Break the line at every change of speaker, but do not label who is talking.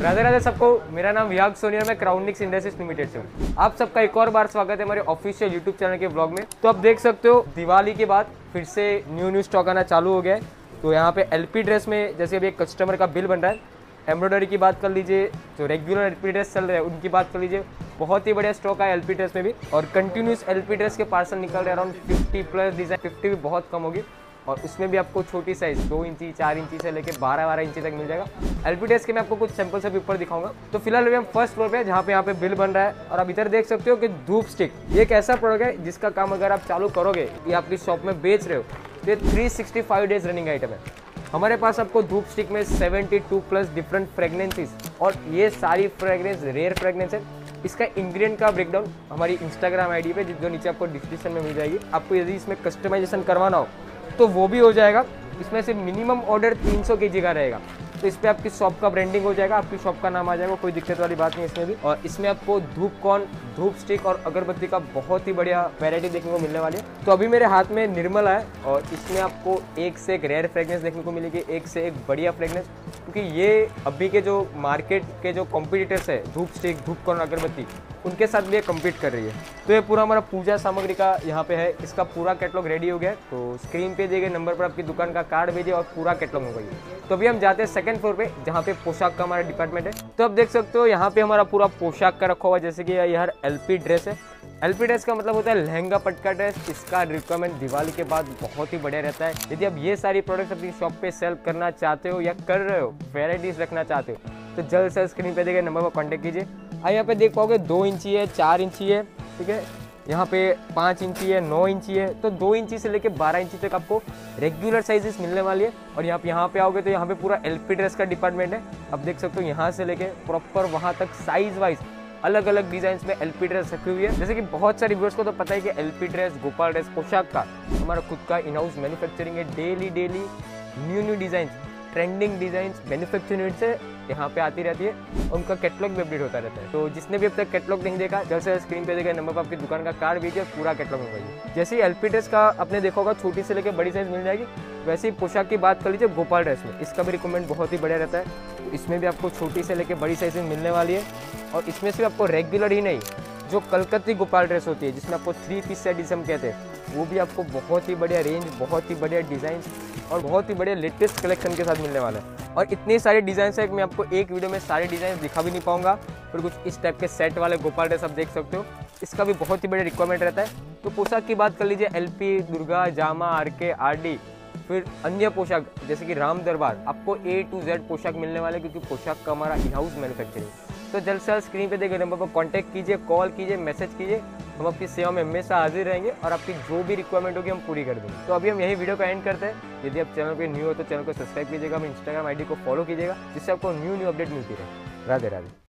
राधे राधे सबको, मेरा नाम विहाग सोनी और मैं क्राउनिक्स इंडस्ट्रीज़ लिमिटेड से हूँ। आप सबका एक और बार स्वागत है हमारे ऑफिशियल यूट्यूब चैनल के ब्लॉग में। तो आप देख सकते हो, दिवाली के बाद फिर से न्यू न्यू स्टॉक आना चालू हो गया है। तो यहाँ पे एलपी ड्रेस में, जैसे अभी एक कस्टमर का बिल बन रहा है एम्ब्रॉयडरी की बात कर लीजिए, जो रेगुलर एलपी ड्रेस चल रहे हैं, उनकी बात कर लीजिए, बहुत ही बढ़िया स्टॉक है एलपी ड्रेस में भी। और कंटिन्यूस एलपी ड्रेस के पार्सल निकल रहे हैं अराउंड 50 प्लस डिज़ाइन 50 भी बहुत कम होगी। और उसमें भी आपको छोटी साइज़ दो इंची, चार इंची से लेकर बारह बारह इंची तक मिल जाएगा। ड्रेस के मैं आपको कुछ सैंपल से भी ऊपर दिखाऊँगा। तो फ़िलहाल अभी हम फ़र्स्ट फ्लोर पे जहाँ पे यहाँ पे बिल बन रहा है। और आप इधर देख सकते हो कि धूप स्टिक ये एक ऐसा प्रोडक्ट है जिसका काम अगर आप चालू करोगे, ये आपकी शॉप में बेच रहे हो तो ये थ्री डेज़ रनिंग आइटम है। हमारे पास आपको धूप स्टिक में 72 प्लस डिफरेंट फ्रेगनेंसीज और ये सारी फ्रेगनेंस रेयर फ्रेगनेंस है। इसका इंग्रेडिएंट का ब्रेकडाउन हमारी इंस्टाग्राम आईडी पे, जो नीचे आपको डिस्क्रिप्शन में मिल जाएगी। आपको यदि इसमें कस्टमाइजेशन करवाना हो तो वो भी हो जाएगा। इसमें से मिनिमम ऑर्डर 300 केजी का रहेगा। तो इस पर आपकी शॉप का ब्रांडिंग हो जाएगा, आपकी शॉप का नाम आ जाएगा, कोई दिक्कत वाली बात नहीं इसमें भी। और इसमें आपको धूप कॉर्न धूप स्टिक और अगरबत्ती का बहुत ही बढ़िया वैरायटी देखने को मिलने वाली है। तो अभी मेरे हाथ में निर्मला है और इसमें आपको एक से एक रेयर फ्रेगनेंस देखने को मिलेगी, एक से एक बढ़िया फ्रेगनेंस क्योंकि ये अभी के जो मार्केट के जो कॉम्पिटिटर्स है, धूप स्टिक धूप कॉर्न अगरबत्ती उनके साथ भी ये कम्पीट कर रही है। तो ये पूरा हमारा पूजा सामग्री का यहाँ पे है। इसका पूरा कैटलॉग रेडी हो गया। तो स्क्रीन पे दिए गए नंबर पर आपकी दुकान का कार्ड भेजिए और पूरा कैटलॉग हो गई तो अभी हम जाते हैं सेकंड फ्लोर पे, जहाँ पे पोशाक का हमारा डिपार्टमेंट है। तो आप देख सकते हो, यहाँ पे हमारा पूरा पोशाक का रखा हुआ जैसे कि ये एल ड्रेस है। एलपी ड्रेस का मतलब होता है लहंगा पटका ड्रेस इसका रिक्वायरमेंट दिवाली के बाद बहुत ही बढ़िया रहता है। यदि आप ये सारी प्रोडक्ट्स अपनी शॉप पे सेल करना चाहते हो या कर रहे हो वेराइटीज रखना चाहते हो तो जल्द से स्क्रीन पे देखे नंबर पर कॉन्टेक्ट कीजिए। और यहाँ पे देख पाओगे दो इंची है, चार इंची है, ठीक है? यहाँ पे पाँच इंची है, नौ इंची है तो दो इंची से लेके बारह इंची तक आपको रेगुलर साइजेस मिलने वाली है। और यहाँ पे यहाँ पे आओगे तो यहाँ पे पूरा एलपी ड्रेस का डिपार्टमेंट है। आप देख सकते हो यहाँ से लेके प्रॉपर वहाँ तक साइज़ वाइज अलग अलग डिज़ाइन में एलपी ड्रेस रखी हुई है। जैसे कि बहुत सारे व्यूअर्स को तो पता है कि एलपी ड्रेस गोपाल ड्रेस पोशाक का, हमारा खुद का इन हाउस मैन्युफैक्चरिंग है। Daily daily new new design trending design manufacturing से यहाँ पे आती रहती है। उनका कैटलॉग भी अपडेट होता रहता है। तो जिसने भी अब तक कैटलॉग नहीं देखा, जल्द से स्क्रीन पे देखा, नंबर पर आपकी दुकान का कार्ड भेजिए पूरा कैटलॉग मंगवाइए जैसे ही ड्रेस का आपने देखा होगा, छोटी से लेकर बड़ी साइज़ मिल जाएगी, वैसे ही पोशाक की बात कर लीजिए, गोपाल ड्रेस में। इसका भी रिकमेंड बहुत ही बढ़िया रहता है। इसमें भी आपको छोटी से लेकर बड़ी साइज़ मिलने वाली है। और इसमें से आपको रेगुलर ही नहीं, जो कलकत्ती गोपाल ड्रेस होती है, जिसमें आपको थ्री पीस सेट जिसम कहते हैं, वो भी आपको बहुत ही बढ़िया रेंज बहुत ही बढ़िया डिज़ाइन और बहुत ही बढ़िया लेटेस्ट कलेक्शन के साथ मिलने वाला है। और इतने सारे डिज़ाइन है कि मैं आपको एक वीडियो में सारे डिज़ाइन दिखा भी नहीं पाऊँगा। फिर कुछ इस टाइप के सेट वाले गोपाल ड्रेस आप देख सकते हो। इसका भी बहुत ही बढ़िया रिक्वायरमेंट रहता है। तो पोशाक की बात कर लीजिए एलपी दुर्गा, जामा आर के आर डी फिर अन्य पोशाक, जैसे कि राम दरबार, आपको ए टू जेड पोशाक मिलने वाले क्योंकि पोशाक का हमारा इन हाउस मैन्युफैक्चरिंग तो जल्द से जल्द स्क्रीन पे देखे नंबर पर कांटेक्ट कीजिए कॉल कीजिए मैसेज कीजिए, हम आपकी सेवा में हमेशा हाजिर रहेंगे और आपकी जो भी रिक्वायरमेंट होगी हम पूरी कर देंगे। तो अभी हम यही वीडियो का एंड करते हैं। यदि आप चैनल पे न्यू हो तो चैनल को सब्सक्राइब कीजिएगा, हम इंस्टाग्राम आईडी को फॉलो कीजिएगा, जिससे आपको न्यू न्यू अपडेट मिलती रहे। राधे राधे।